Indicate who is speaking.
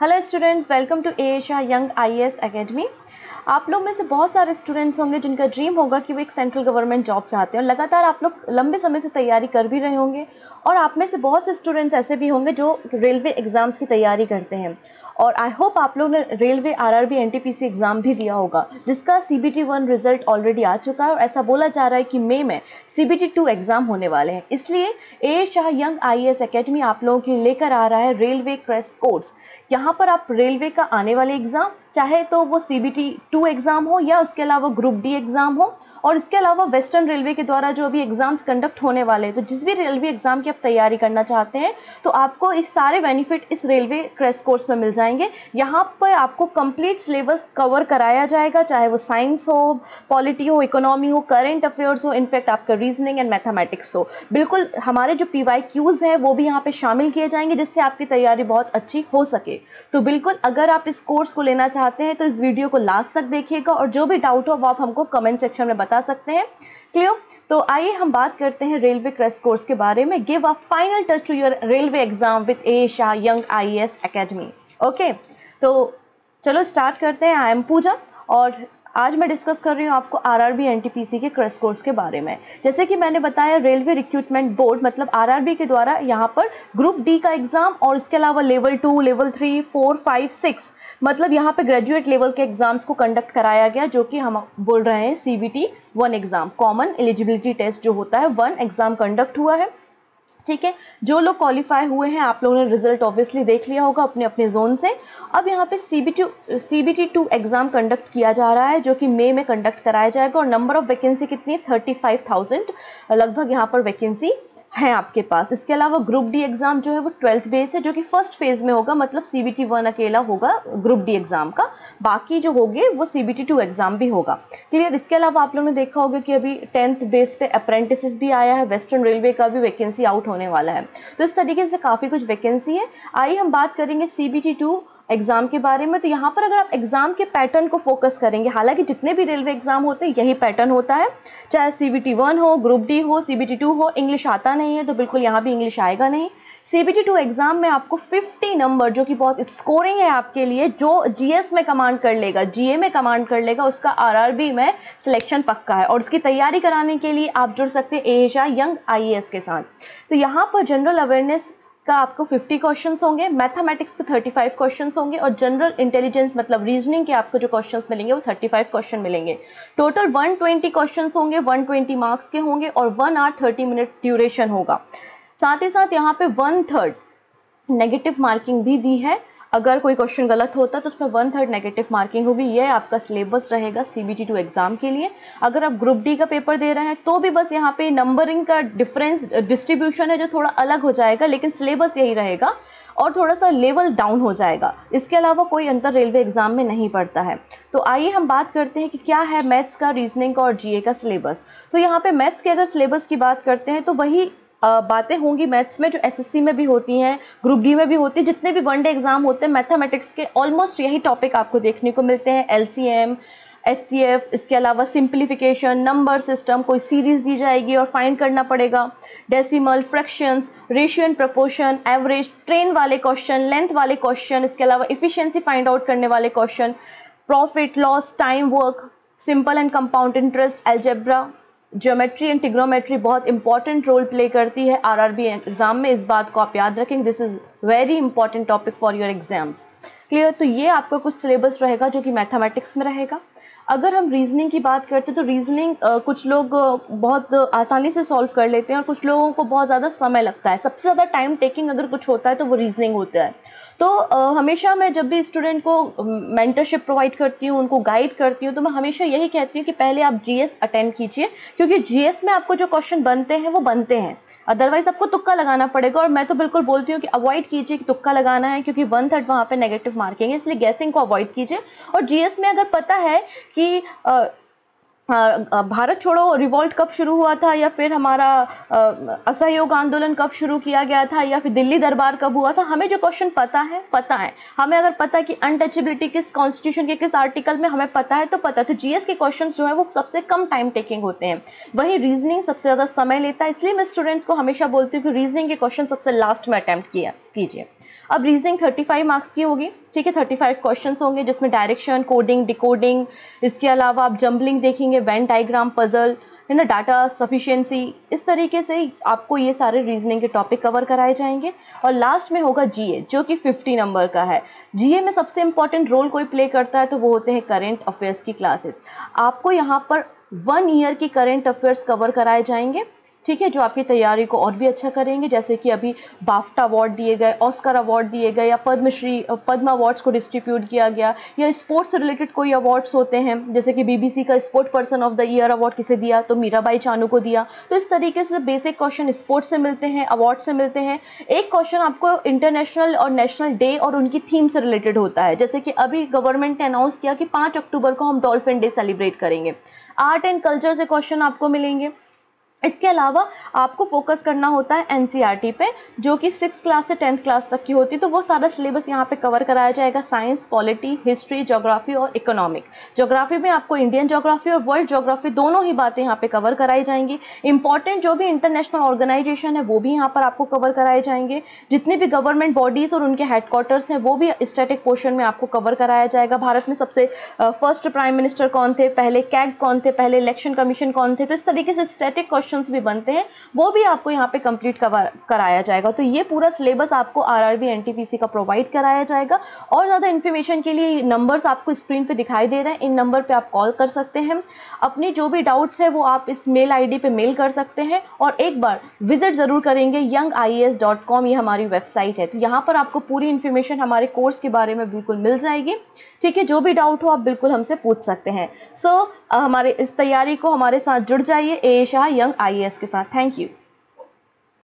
Speaker 1: Hello students welcome to Asia young IAS academy आप लोग में से बहुत सारे स्टूडेंट्स होंगे जिनका ड्रीम होगा कि वो एक सेंट्रल गवर्नमेंट जॉब चाहते हैं और लगातार आप लोग लंबे समय से तैयारी कर भी रहे होंगे और आप में से बहुत से स्टूडेंट्स ऐसे भी होंगे जो रेलवे एग्ज़ाम्स की तैयारी करते हैं। और आई होप आप लोग ने रेलवे आरआरबी एनटीपीसी एग्ज़ाम भी दिया होगा, जिसका C B T one result already आ चुका है और ऐसा बोला जा रहा है कि मई में सी बी टी एग्ज़ाम होने वाले हैं। इसलिए Asia young I S academy आप लोगों के लेकर आ रहा है रेलवे क्रेस कोर्स। यहाँ पर आप रेलवे का आने वाले एग्ज़ाम चाहे तो वो C B T two exam हो या उसके अलावा ग्रुप डी एग्ज़ाम हो और इसके अलावा वेस्टर्न रेलवे के द्वारा जो अभी एग्ज़ाम्स कंडक्ट होने वाले हैं तो जिस भी रेलवे एग्ज़ाम की आप तैयारी करना चाहते हैं तो आपको इस सारे बेनिफिट इस रेलवे क्रेस कोर्स में मिल जाएँगे। यहाँ पर आपको कंप्लीट सिलेबस कवर कराया जाएगा, चाहे वो साइंस हो पॉलिटी हो इकोनॉमी हो करेंट अफेयर्स हो इनफैक्ट आपका रीजनिंग एंड मैथमेटिक्स हो। बिल्कुल हमारे जो पी वाई क्यूज़ हैं, वो भी यहाँ पर शामिल किए जाएँगे, जिससे आपकी तैयारी बहुत अच्छी हो सके। तो बिल्कुल अगर आप इस कोर्स को लेना चाहते हैं तो इस वीडियो को लास्ट तक देखिएगा, और जो भी डाउट हो, वो आप हमको कमेंट सेक्शन में बता बता सकते हैं। क्लियर तो आइए हम बात करते हैं रेलवे क्रेस कोर्स के बारे में। Give a final touch to your railway exam with Asia young I S academy okay तो चलो स्टार्ट करते हैं। आई एम पूजा और आज मैं डिस्कस कर रही हूँ आपको आरआरबी एनटीपीसी के क्रश कोर्स के बारे में। जैसे कि मैंने बताया रेलवे रिक्रूटमेंट बोर्ड मतलब आरआरबी के द्वारा यहाँ पर ग्रुप डी का एग्ज़ाम और इसके अलावा level two level three four five six मतलब यहाँ पे ग्रेजुएट लेवल के एग्ज़ाम्स को कंडक्ट कराया गया, जो कि हम बोल रहे हैं C B T one exam common eligibility test जो होता है वन एग्ज़ाम कंडक्ट हुआ है। ठीक है? जो लोग क्वालिफाई हुए हैं, आप लोगों ने रिज़ल्ट ऑब्वियसली देख लिया होगा अपने अपने जोन से। अब यहाँ पे C B T C B T two exam conduct किया जा रहा है, जो कि मई में कंडक्ट कराया जाएगा और नंबर ऑफ़ वैकेंसी कितनी है? थर्टी फाइव थाउज़ेंड लगभग यहाँ पर वैकेंसी हैं आपके पास। इसके अलावा ग्रुप डी एग्ज़ाम जो है वो ट्वेल्थ बेस है, जो कि फ़र्स्ट फ़ेज़ में होगा मतलब सी बी टी वन अकेला होगा ग्रुप डी एग्ज़ाम का। बाकी जो होंगे, वो C B T two exam भी होगा। क्लियर इसके अलावा आप लोगों ने देखा होगा कि अभी टेंथ बेस पे अप्रेंटिस भी आया है वेस्टर्न रेलवे का भी वैकेंसी आउट होने वाला है। तो इस तरीके से काफ़ी कुछ वैकेंसी है। आइए हम बात करेंगे C B T two exam के बारे में तो यहाँ पर अगर आप एग्ज़ाम के पैटर्न को फोकस करेंगे, हालाँकि जितने भी रेलवे एग्ज़ाम होते हैं, यही पैटर्न होता है। चाहे सी बी टी वन हो ग्रुप डी हो सी बी टी टू हो इंग्लिश आता नहीं है तो बिल्कुल यहाँ भी इंग्लिश आएगा नहीं। C B T two exam में आपको फिफ्टी नंबर जो कि बहुत स्कोरिंग है आपके लिए, जो जी एस में कमांड कर लेगा जी ए में कमांड कर लेगा, उसका आर आर बी में सिलेक्शन पक्का है। और उसकी तैयारी कराने के लिए आप जुड़ सकते हैं Asia young I A S के साथ। तो यहाँ पर जनरल अवेयरनेस का आपको 50 क्वेश्चंस होंगे मैथमेटिक्स के 35 क्वेश्चंस होंगे और जनरल इंटेलिजेंस मतलब रीजनिंग के आपको जो क्वेश्चंस मिलेंगे वो 35 क्वेश्चन मिलेंगे। टोटल 120 क्वेश्चंस होंगे 120 मार्क्स के होंगे और one hour thirty minute duration होगा। साथ ही साथ यहाँ पे वन थर्ड नेगेटिव मार्किंग भी दी है। अगर कोई क्वेश्चन गलत होता है तो उसमें वन थर्ड नेगेटिव मार्किंग होगी। ये आपका सिलेबस रहेगा C B T two exam के लिए। अगर आप ग्रुप डी का पेपर दे रहे हैं तो भी बस यहाँ पे नंबरिंग का डिफरेंस डिस्ट्रीब्यूशन है जो थोड़ा अलग हो जाएगा, लेकिन सिलेबस यही रहेगा और थोड़ा सा लेवल डाउन हो जाएगा। इसके अलावा कोई अंतर रेलवे एग्ज़ाम में नहीं पड़ता है। तो आइए हम बात करते हैं कि क्या है मैथ्स का रीजनिंग का और जीए का सिलेबस तो यहाँ पे मैथ्स के अगर सिलेबस की बात करते हैं तो वही बातें होंगी मैथ्स में जो एसएससी में भी होती हैं, ग्रुप डी में भी होती है, जितने भी वनडे एग्ज़ाम होते हैं मैथमेटिक्स के ऑलमोस्ट यही टॉपिक आपको देखने को मिलते हैं एल एस टी एफ़ इसके अलावा सिंप्लीफिकेशन नंबर सिस्टम कोई सीरीज़ दी जाएगी और फाइंड करना पड़ेगा। Decimal fractions ratio and proportion average train वाले क्वेश्चन लेंथ वाले क्वेश्चन इसके अलावा इफिशियंसी फाइंड आउट करने वाले question profit loss time work simple and compound interest algebra geometry and trigonometry बहुत इंपॉर्टेंट रोल प्ले करती है आरआरबी एग्ज़ाम में। इस बात को आप याद रखेंगे this is very important topic for your exams clear तो ये आपका कुछ सिलेबस रहेगा जो कि मैथमेटिक्स में रहेगा। अगर हम रीजनिंग की बात करते हैं तो रीजनिंग कुछ लोग बहुत आसानी से सॉल्व कर लेते हैं और कुछ लोगों को बहुत ज़्यादा समय लगता है। सबसे ज़्यादा टाइम टेकिंग अगर कुछ होता है तो वो रीजनिंग होता है। तो uh, हमेशा मैं जब भी स्टूडेंट को मेंटरशिप प्रोवाइड करती हूँ उनको गाइड करती हूँ तो मैं हमेशा यही कहती हूँ कि पहले आप जीएस अटेंड कीजिए क्योंकि जीएस में आपको जो क्वेश्चन बनते हैं वो बनते हैं। अदरवाइज़ आपको तुक्का लगाना पड़ेगा और मैं तो बिल्कुल बोलती हूँ कि अवॉइड कीजिए कि तुक्का लगाना है क्योंकि वन थर्ड वहाँ पर नेगेटिव मार्किंग है इसलिए गैसिंग को अवॉइड कीजिए। और जीएस में अगर पता है कि भारत छोड़ो रिवॉल्ट कब शुरू हुआ था या फिर हमारा असहयोग आंदोलन कब शुरू किया गया था या फिर दिल्ली दरबार कब हुआ था, हमें जो क्वेश्चन पता है पता है। हमें अगर पता है कि अनटचेबिलिटी किस कॉन्स्टिट्यूशन के, किस आर्टिकल में हमें पता है तो पता तो जीएस के क्वेश्चन जो है, वो सबसे कम टाइम टेकिंग होते हैं। वही रीजनिंग सबसे ज़्यादा समय लेता है, इसलिए मैं स्टूडेंट्स को हमेशा बोलती हूँ कि रीजनिंग के क्वेश्चन सबसे लास्ट में अटैम्प्ट किया, कीजिए। अब रीजनिंग थर्टी फाइव मार्क्स की होगी, ठीक है? थर्टी फाइव क्वेश्चन होंगे जिसमें डायरेक्शन कोडिंग डिकोडिंग इसके अलावा आप जम्बलिंग देखेंगे वेन डाइग्राम पजल है ना? डाटा सफिशिएंसी इस तरीके से आपको ये सारे रीजनिंग के टॉपिक कवर कराए जाएँगे। और लास्ट में होगा जीए जो कि 50 नंबर का है। जीए में सबसे इंपॉर्टेंट रोल कोई प्ले करता है तो वो होते हैं करेंट अफेयर्स की क्लासेस आपको यहाँ पर वन ईयर की करेंट अफेयर्स कवर कराए जाएँगे। ठीक है, जो आपकी तैयारी को और भी अच्छा करेंगे, जैसे कि अभी बाफ्टा अवार्ड दिए गए ऑस्कर अवार्ड दिए गए, या पद्मश्री पद्म अवार्ड्स को डिस्ट्रीब्यूट किया गया, या स्पोर्ट्स से रिलेटेड कोई अवार्ड्स होते हैं, जैसे कि बीबीसी का sport person of the year award किसे दिया तो मीराबाई चानू को दिया। तो इस तरीके से बेसिक क्वेश्चन स्पोर्ट्स से मिलते हैं अवार्ड से मिलते हैं। एक क्वेश्चन आपको इंटरनेशनल और नेशनल डे और उनकी थीम से रिलेटेड होता है, जैसे कि अभी गवर्नमेंट ने अनाउंस किया कि पाँच अक्टूबर को हम डॉल्फिन डे सेलिब्रेट करेंगे। आर्ट एंड कल्चर से क्वेश्चन आपको मिलेंगे। इसके अलावा आपको फोकस करना होता है एन e पे, जो कि सिक्स क्लास से टेंथ क्लास तक की होती है तो वो सारा सिलेबस यहाँ पे कवर कराया जाएगा साइंस पॉलिटी हिस्ट्री जोग्राफी और इकोनॉमिक जोग्राफी में आपको इंडियन जोग्राफी और वर्ल्ड जोग्राफी दोनों ही बातें यहाँ पे कवर कराई जाएँगी. इंपॉर्टेंट जो भी इंटरनेशनल ऑर्गेनाइजेशन है, वो भी यहाँ पर आपको कवर कराए जाएँगे. जितनी भी गवर्नमेंट बॉडीज़ और उनके हेडक्वार्टर्स हैं, वो भी स्टैटिक पोर्शन में आपको कवर कराया जाएगा. भारत में सबसे फ़र्स्ट प्राइम मिनिस्टर कौन थे? पहले कैग कौन थे? पहले इलेक्शन कमीशन कौन थे? तो इस तरीके से स्टैटिक क्वेश्चंस भी बनते हैं वो भी आपको यहाँ पे कंप्लीट कराया जाएगा। तो ये पूरा सिलेबस आपको आरआरबी एनटीपीसी का प्रोवाइड कराया जाएगा और ज़्यादा इन्फॉर्मेशन के लिए नंबर्स आपको स्क्रीन पे दिखाई दे रहे हैं। इन नंबर पे आप कॉल कर सकते हैं। अपनी जो भी डाउट्स है वो आप इस मेल आईडी पे मेल कर सकते हैं और एक बार विज़िट ज़रूर करेंगे। यंग ये हमारी वेबसाइट है। तो यहाँ पर आपको पूरी इन्फॉर्मेशन हमारे कोर्स के बारे में बिल्कुल मिल जाएगी। ठीक है जो भी डाउट हो आप बिल्कुल हमसे पूछ सकते हैं। सो so, हमारे इस तैयारी को हमारे साथ जुड़ जाइए। ए शाह यंग आई के साथ. Thank you